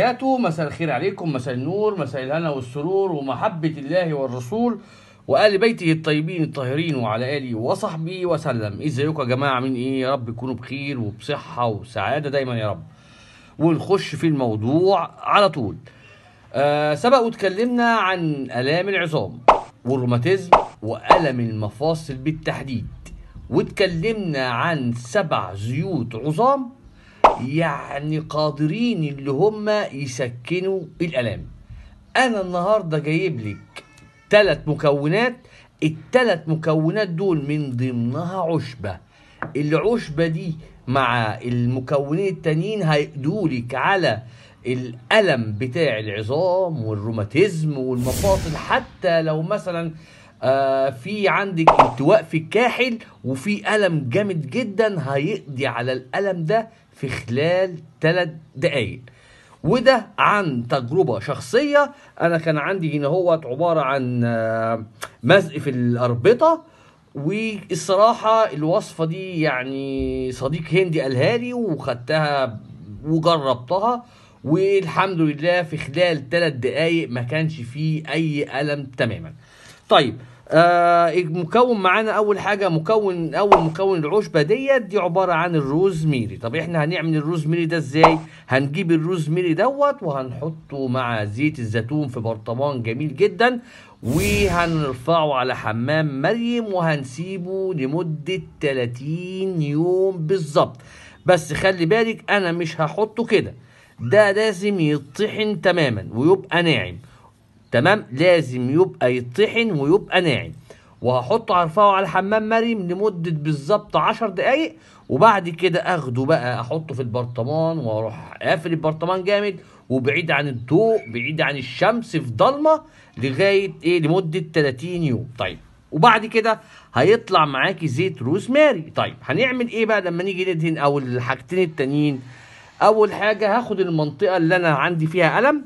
وبركاته. مساء الخير عليكم مساء النور مساء الهنا والسرور ومحبة الله والرسول وآل بيته الطيبين الطاهرين وعلى آله وصحبه وسلم. ازيكم يا جماعة من إيه؟ يا رب تكونوا بخير وبصحة وسعادة دايما يا رب. ونخش في الموضوع على طول. آه سبق واتكلمنا عن آلام العظام والروماتيزم وألم المفاصل بالتحديد. واتكلمنا عن سبع زيوت عظام يعني قادرين اللي هم يسكنوا الألام. أنا النهارده جايب لك ثلاث مكونات. الثلاث مكونات دول من ضمنها عشبة. العشبة دي مع المكونين التانيين هيقدولك على الألم بتاع العظام والروماتيزم والمفاصل. حتى لو مثلا آه في عندك التواء في الكاحل وفي ألم جامد جدا هيقضي على الألم ده في خلال ثلاث دقايق. وده عن تجربة شخصية. أنا كان عندي هنا هو عبارة عن آه، مزق في الأربطة والصراحة الوصفة دي يعني صديق هندي قالها لي وخدتها وجربتها والحمد لله في خلال ثلاث دقايق ما كانش فيه أي ألم تماما. طيب آه المكون معانا أول حاجة مكون أول مكون العشبة ديت دي عبارة عن الروزميري. طب إحنا هنعمل الروزميري ده إزاي؟ هنجيب الروزميري دوت وهنحطه مع زيت الزيتون في برطمان جميل جدا وهنرفعه على حمام مريم وهنسيبه لمدة 30 يوم بالظبط. بس خلي بالك أنا مش هحطه كده. ده لازم يطحن تماما ويبقى ناعم. تمام؟ لازم يبقى يطحن ويبقى ناعم. وهحطه هرفعه على حمام مريم لمدة بالظبط 10 دقايق وبعد كده أخده بقى أحطه في البرطمان وأروح قافل البرطمان جامد وبعيد عن الضوء بعيد عن الشمس في ضلمة لغاية إيه؟ لمدة 30 يوم. طيب وبعد كده هيطلع معاكي زيت روزماري. طيب هنعمل إيه بقى لما نيجي ندهن أو الحاجتين التانيين؟ أول حاجة هاخد المنطقة اللي أنا عندي فيها ألم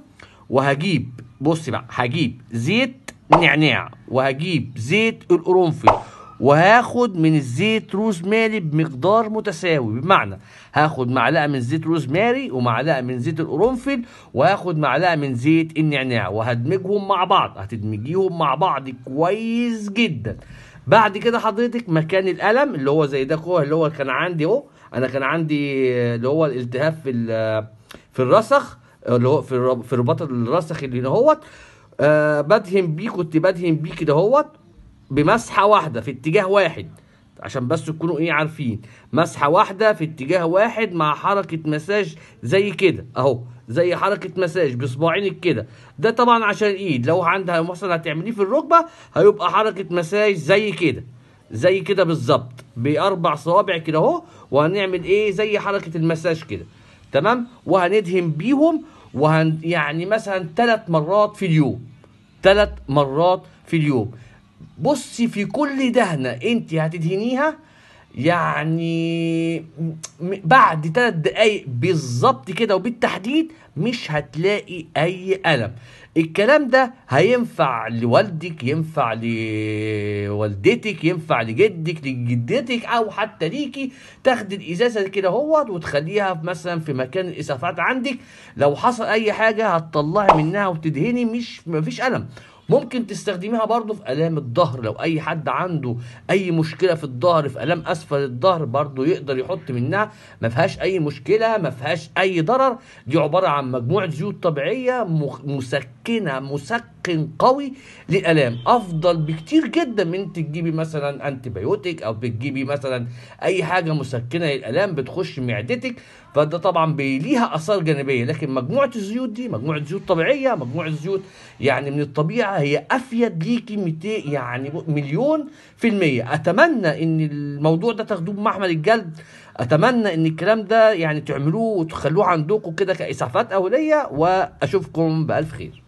وهجيب بص بقى هجيب زيت نعناع وهجيب زيت القرنفل وهاخد من الزيت روزماري بمقدار متساوي. بمعنى هاخد معلقة من زيت روزماري ومعلقة من زيت القرنفل وهاخد معلقة من زيت النعناع وهدمجهم مع بعض. هتدمجيهم مع بعض كويس جدا. بعد كده حضرتك مكان الالم اللي هو زي ده كده اللي هو كان عندي اهو. أنا كان عندي اللي هو الالتهاب في ال- في الرسخ. اللي هو في في رباط الرسخ اللي هوت آه بدهن بيه كنت بدهن بيه كده هوت بمسحة واحدة في اتجاه واحد عشان بس تكونوا إيه عارفين. مسحة واحدة في اتجاه واحد مع حركة مساج زي كده أهو زي حركة مساج بصباعينك كده. ده طبعا عشان الايد لو عندها مثلا هتعمليه في الركبة هيبقى حركة مساج زي كده زي كده بالظبط بأربع صوابع كده أهو وهنعمل إيه؟ زي حركة المساج كده. تمام؟ وهندهن بيهم وهن يعني مثلا ثلاث مرات في اليوم. ثلاث مرات في اليوم. بصي في كل دهنة انت هتدهنيها يعني بعد ثلاث دقايق بالظبط كده وبالتحديد مش هتلاقي أي ألم. الكلام ده هينفع لوالدك ينفع لوالدتك ينفع لجدك لجدتك أو حتى ليكي. تاخدي الإزازة كده اهوت وتخليها مثلا في مكان الإسعافات عندك. لو حصل أي حاجة هتطلعي منها وتدهني مش مفيش ألم. ممكن تستخدميها برضو في آلام الظهر. لو أي حد عنده أي مشكلة في الظهر في آلام أسفل الظهر برضو يقدر يحط منها. ما فيهاش أي مشكلة ما فيهاش أي ضرر. دي عبارة عن مجموعة زيوت طبيعية مسكنة مسكن قوي للآلام. أفضل بكتير جدا من أنت تجيبي مثلا antibiotic أو بتجيبي مثلا أي حاجة مسكنة للآلام بتخش معدتك فده طبعا ليها آثار جانبية لكن مجموعة الزيوت دي مجموعة زيوت طبيعية مجموعة زيوت يعني من الطبيعة هي أفيد ليكي 200 يعني مليون في المية. أتمنى إن الموضوع ده تاخدوه بمحمل الجلد. أتمنى إن الكلام ده يعني تعملوه وتخلوه عندكم كده كإسعافات أولية وأشوفكم بألف خير.